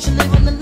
She live on the